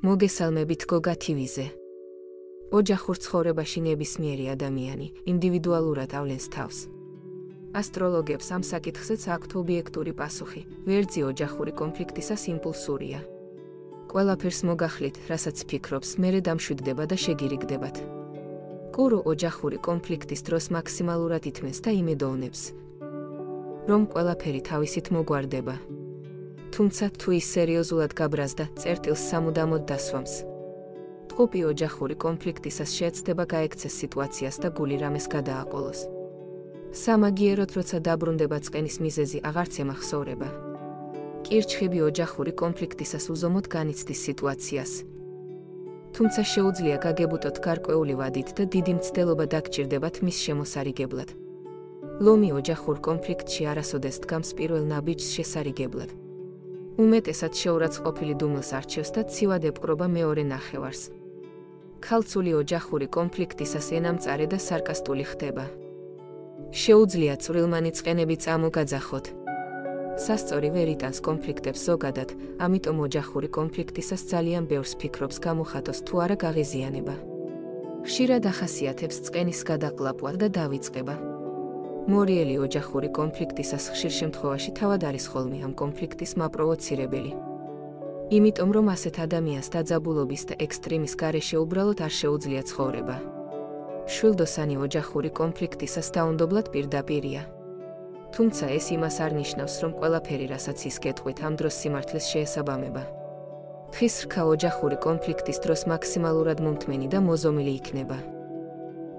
მოგესალმებით გოგა TV-ზე. ოჯახურ ცხოვრებაში ნებისმიერი ადამიანი ინდივიდუალურად ავლენს თავს. ასტროლოგებს ამ საკითხზეც აქვთ ობიექტური პასუხი. ვერძი ოჯახური კონფლიქტისას იმპულსურია. ყველაფერს მოგახლით, რასაც ფიქრობს, მერე დამშვიდდება და შეგირიგდებათ. კურო ოჯახური კონფლიქტის დროს მაქსიმალურად ითმენს და იმედოვნებს, რომ ყველაფერი თავისით მოგვარდება. თუმცა თუ ის სერიოზულად გაბრაზდა, წერტილს სამუდამოდ დასვამს. ტყუპი ოჯახური კონფლიქტისას შეეცდება გაექცეს სიტუაციას და გული რამეს გადააყოლოს. სამაგიეროდ როცა დაბრუნდება წკენის მიზეზი აღარც ემახსოვრება. კირჩხიბი ოჯახური კონფლიქტისას უზომოდ განიცდის სიტუაციას. თუმცა შეუძლია გაგებუტოთ გარკვეული ვადით და დიდი მცდელობა დაგჭირდებათ მის შემოსარიგებლად. ლომი ოჯახურ კონფლიქტში არასოდეს დგამს პირველ ნაბიჯს შესარიგებლად. უმეტესად შეურაცხყოფილი დუმილს არჩევს და ცივად ეპყრობა მეორე ნახევარს. ქალწული ოჯახური კონფლიქტისას ენამწარე და სარკასტული ხდება. შეუძლია წვრილმანი წყენები წამოგაძახოთ. სასწორი ვერიტანს კონფლიქტებს ზოგადად, ამიტომ ოჯახური კონფლიქტისას ძალიან ბევრს ფიქრობს გამოხატოს თუ არა გაღიზიანება. ხშირად ახასიათებს წყენის გადაყლაპვა და დავიწყება. მორიელი ოჯახური კონფლიქტისას ხშირ შემთხვევაში თავად არის ხოლმე ამ კონფლიქტის მაპროვოცირებელი. იმიტომ რომ ასეთ ადამიანს დაძაბულობის და ექსტრემის გარეშე უბრალოდ არ შეუძლია ცხოვრება. შვილდოსანი ოჯახური კონფლიქტისას დაუნდობლად პირდაპირია. თუმცა ეს იმას არ ნიშნავს, რომ ყველაფერი, რასაც ის გეტყვით, ამ დროს სიმართლეს შეესაბამება. თხის რქა ოჯახური კონფლიქტის დროს მაქსიმალურად მომთმენი და მოზომილი იქნება.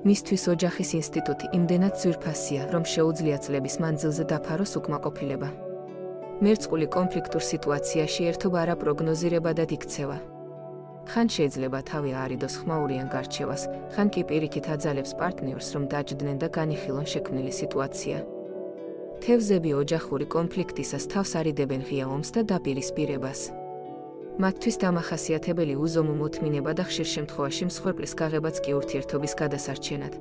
მისთვის ოჯახის ინსტიტუტი იმდენად ძვირფასია, რომ შეუძლია წლების მანძილზე დაფაროს უკმაყოფილება. მერწყული კონფლიქტურ სიტუაციაში ერთობა არა პროგნოზირებადად იქცევა. ხან შეიძლება თავი არიდოს ხმაურიან გარჩევას, ხან კი პირიქით აძალებს პარტნიორს, რომ დაჯდნენ და განიხილონ შექმნილი სიტუაცია. თევზები ოჯახური კონფლიქტისას თავს არიდებენ ღია ომს და დაპირისპირებას. მათთვის დამახასიათებელი უზომო მოთმინება და ხშირ შემთხვევაში მსხვერპლის გაღებაც კი ურთიერთობის გადასარჩენად.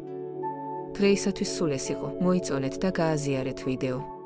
დღეისათვის სულ ეს იყო. მოიწონეთ და გააზიარეთ ვიდეო.